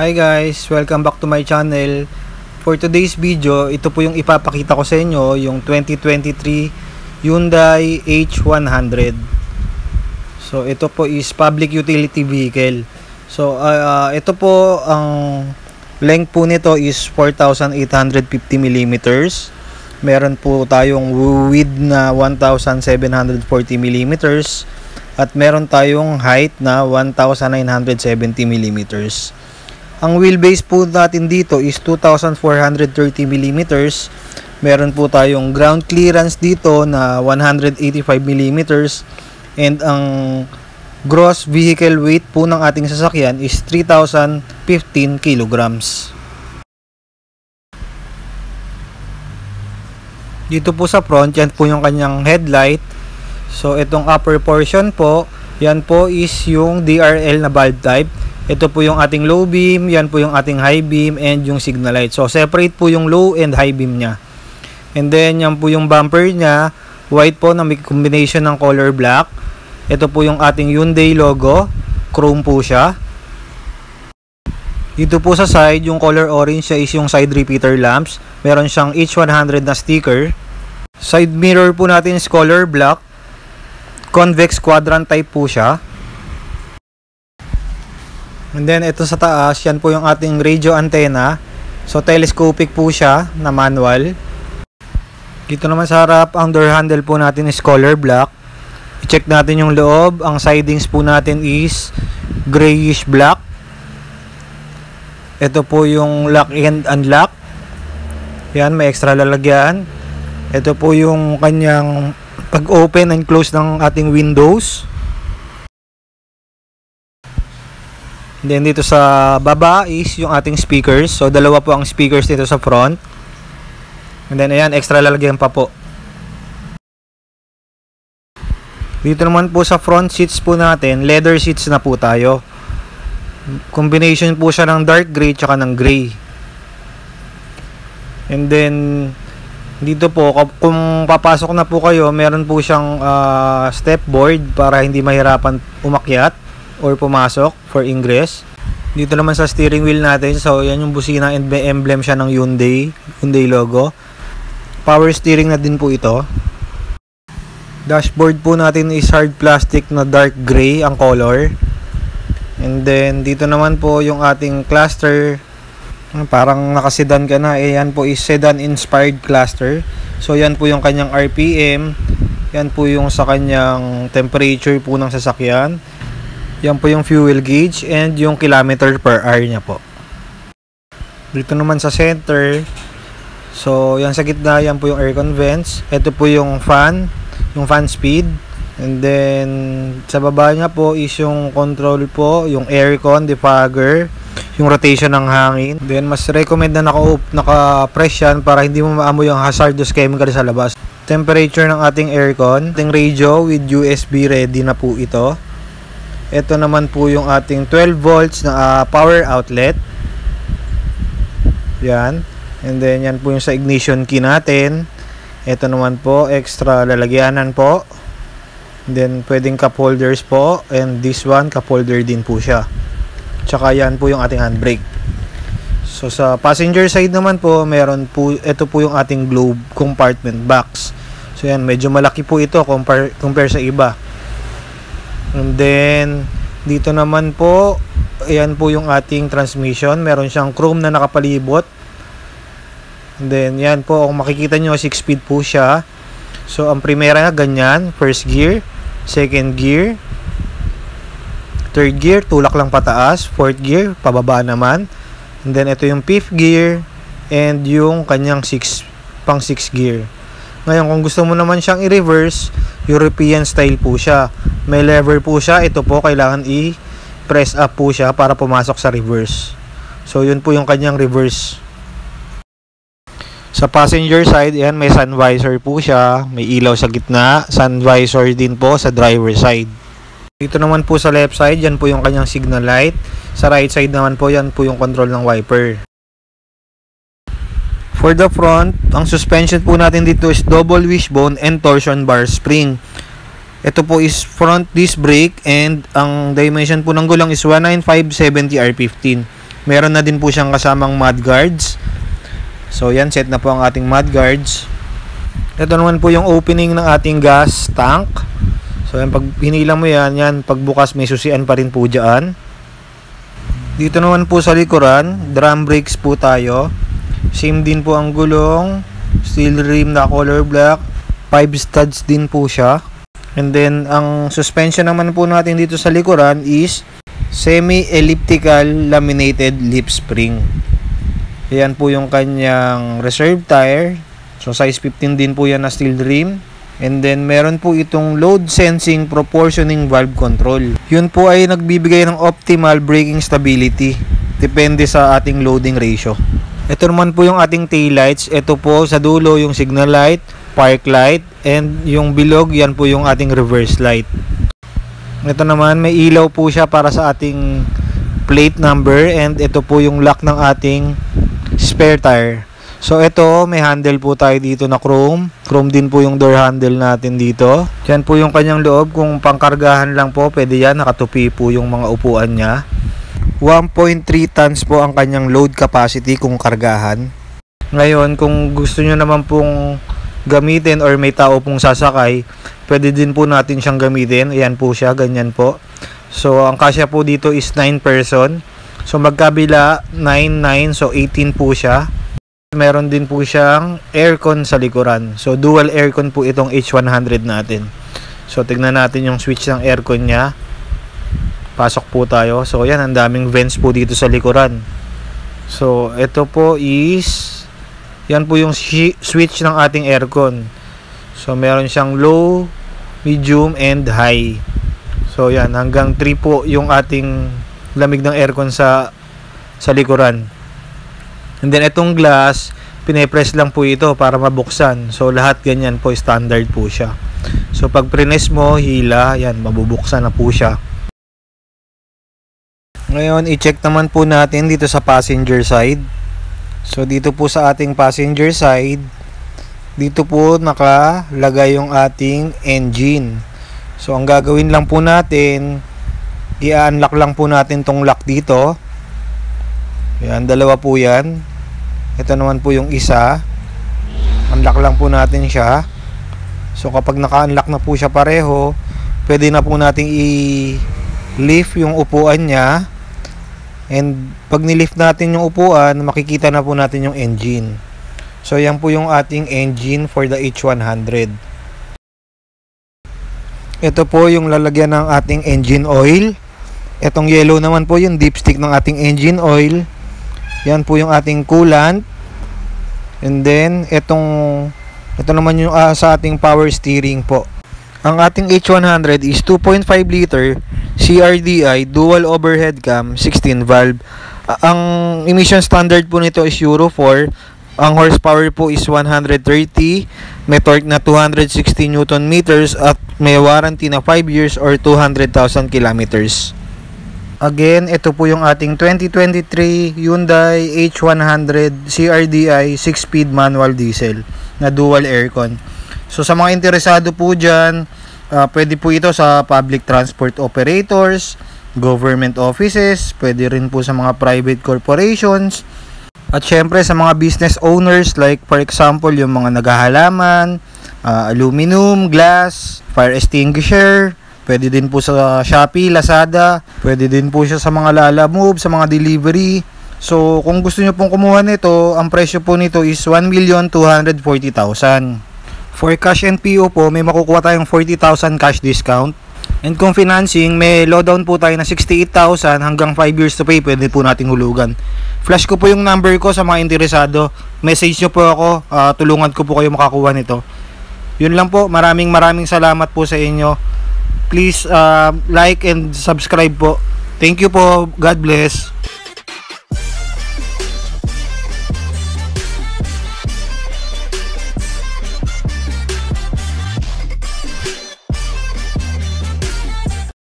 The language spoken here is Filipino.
Hi guys, welcome back to my channel. For today's video, ito po yung ipapakita ko sa inyo, yung 2023 Hyundai H100. So ito po is public utility vehicle. So uh, ito po ang length po nito is 4,850 mm. Meron po tayong width na 1,740 mm at meron tayong height na 1,970 mm. Ang wheelbase po natin dito is 2,430 mm. Meron po tayong ground clearance dito na 185 mm. And ang gross vehicle weight po ng ating sasakyan is 3,015 kilograms. Dito po sa front, yan po yung kanyang headlight. So, itong upper portion po, yan po is yung DRL na bulb type. Ito po yung ating low beam, yan po yung ating high beam, and yung signal light. So, separate po yung low and high beam niya. And then, yan po yung bumper niya, white po na may combination ng color black. Ito po yung ating Hyundai logo, chrome po siya. Dito po sa side, yung color orange siya is yung side repeater lamps. Meron siyang H100 na sticker. Side mirror po natin is color black. Convex quadrant type po siya. And then ito sa taas, yan po yung ating radio antenna. So telescopic po siya na manual. Dito naman sa harap, ang door handle po natin is color black. I-check natin yung loob. Ang sidings po natin is grayish black. Ito po yung lock and unlock. Yan, may extra lalagyan. Ito po yung kanyang pag-open and close ng ating windows. Then dito sa baba is yung ating speakers. So dalawa po ang speakers dito sa front. And then ayan, extra lalagyan pa po. Dito naman po sa front seats po natin, leather seats na po tayo. Combination po siya ng dark gray tsaka ng gray. And then dito po kung papasok na po kayo, meron po siyang uh, step board para hindi mahirapan umakyat or pumasok for ingress. Dito naman sa steering wheel natin, so yan yung busina and emblem siya ng Hyundai, Hyundai logo. Power steering na din po ito. Dashboard po natin is hard plastic na dark gray ang color. And then dito naman po yung ating cluster parang nakasedan ka na eh yan po is sedan inspired cluster so yan po yung kanyang RPM yan po yung sa kanyang temperature po ng sasakyan yan po yung fuel gauge and yung kilometer per hour niya po dito naman sa center so yan sa gitna yan po yung aircon vents ito po yung fan yung fan speed and then sa baba niya po is yung control po yung aircon defogger yung rotation ng hangin. Then, mas recommend na naka, naka-press yan para hindi mo maamoy yung hazardous chemical sa labas. Temperature ng ating aircon. Ating radio with USB ready na po ito. Ito naman po yung ating 12 volts na uh, power outlet. Yan. And then, yan po yung sa ignition key natin. Ito naman po, extra lalagyanan po. And then, pwedeng cup holders po. And this one, cup holder din po siya. Tsaka yan po yung ating handbrake. So sa passenger side naman po, meron po ito po yung ating globe compartment box. So yan, medyo malaki po ito compare compare sa iba. And then dito naman po, ayan po yung ating transmission. Meron siyang chrome na nakapalibot. And then yan po, kung makikita nyo, 6 speed po siya. So ang primera ganyan, first gear, second gear, Third gear, tulak lang pataas. Fourth gear, pababa naman. And then, ito yung fifth gear and yung kanyang six, pang 6 gear. Ngayon, kung gusto mo naman siyang i-reverse, European style po siya. May lever po siya. Ito po, kailangan i-press up po siya para pumasok sa reverse. So, yun po yung kanyang reverse. Sa passenger side, yan, may sun visor po siya. May ilaw sa gitna. Sun visor din po sa driver side. Dito naman po sa left side, yan po yung kanyang signal light. Sa right side naman po, yan po yung control ng wiper. For the front, ang suspension po natin dito is double wishbone and torsion bar spring. Ito po is front disc brake and ang dimension po ng gulang is 19570 R15. Meron na din po siyang kasamang mud guards. So yan, set na po ang ating mud guards. Ito naman po yung opening ng ating gas tank. So yan, pag hinila mo yan, yan, pagbukas may susian pa rin po dyan. Dito naman po sa likuran, drum brakes po tayo. Same din po ang gulong, steel rim na color black, 5 studs din po siya. And then, ang suspension naman po natin dito sa likuran is semi-elliptical laminated lip spring. Yan po yung kanyang reserve tire. So, size 15 din po yan na steel rim. And then, meron po itong load sensing proportioning valve control. Yun po ay nagbibigay ng optimal braking stability. Depende sa ating loading ratio. Ito naman po yung ating tail lights. Ito po sa dulo yung signal light, park light, and yung bilog, yan po yung ating reverse light. Ito naman, may ilaw po siya para sa ating plate number and ito po yung lock ng ating spare tire. So ito, may handle po tayo dito na chrome. Chrome din po yung door handle natin dito. Yan po yung kanyang loob. Kung pangkargahan lang po, pwede yan. Nakatupi po yung mga upuan niya. 1.3 tons po ang kanyang load capacity kung kargahan. Ngayon, kung gusto nyo naman pong gamitin or may tao pong sasakay, pwede din po natin siyang gamitin. Ayan po siya, ganyan po. So, ang kasya po dito is 9 person. So, magkabila 9, 9. So, 18 po siya. Meron din po siyang aircon sa likuran. So, dual aircon po itong H100 natin. So, tignan natin yung switch ng aircon niya. Pasok po tayo. So, yan, ang daming vents po dito sa likuran. So, ito po is yan po yung switch ng ating aircon. So, meron siyang low, medium, and high. So, yan, hanggang 3 po yung ating lamig ng aircon sa sa likuran. And then itong glass, pinepress lang po ito para mabuksan. So lahat ganyan po standard po siya. So pag prines mo, hila, yan, mabubuksan na po siya. Ngayon, i-check naman po natin dito sa passenger side. So dito po sa ating passenger side, dito po nakalagay yung ating engine. So ang gagawin lang po natin, i-unlock lang po natin tong lock dito. Yan, dalawa po yan. Ito naman po yung isa. Unlock lang po natin siya. So kapag naka-unlock na po siya pareho, pwede na po nating i-lift yung upuan niya. And pag nilift natin yung upuan, makikita na po natin yung engine. So yan po yung ating engine for the H100. Ito po yung lalagyan ng ating engine oil. Itong yellow naman po yung dipstick ng ating engine oil. Yan po yung ating coolant. And then, itong, ito naman yung uh, sa ating power steering po. Ang ating H100 is 2.5 liter CRDI dual overhead cam 16 valve. Ang emission standard po nito is Euro 4. Ang horsepower po is 130, may torque na 260 Newton meters at may warranty na 5 years or 200,000 kilometers. Again, ito po yung ating 2023 Hyundai H100 CRDI 6-speed manual diesel na dual aircon. So sa mga interesado po dyan, uh, pwede po ito sa public transport operators, government offices, pwede rin po sa mga private corporations, at syempre sa mga business owners like for example yung mga naghahalaman, uh, aluminum, glass, fire extinguisher, Pwede din po sa Shopee, Lazada. Pwede din po siya sa mga Lala Move, sa mga delivery. So, kung gusto niyo pong kumuha nito, ang presyo po nito is 1,240,000. For cash and PO po, may makukuha tayong 40,000 cash discount. And kung financing, may lowdown po tayo na 68,000 hanggang 5 years to pay, pwede po nating hulugan. Flash ko po yung number ko sa mga interesado. Message nyo po ako, uh, tulungan ko po kayo makakuha nito. Yun lang po, maraming maraming salamat po sa inyo please uh, like and subscribe po. Thank you po. God bless.